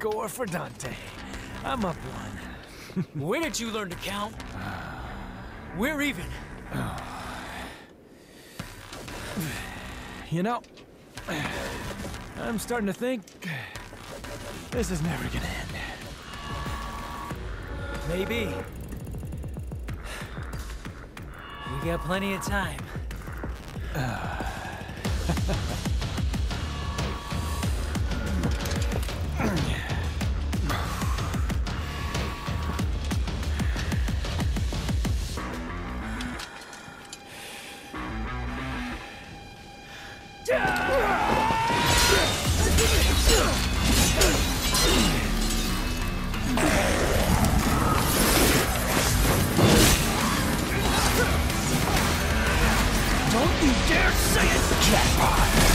Four for Dante. I'm up one. Where did you learn to count? We're even. You know, I'm starting to think this is never gonna end. Maybe. We got plenty of time. Uh. Don't you dare say it! Jackpot!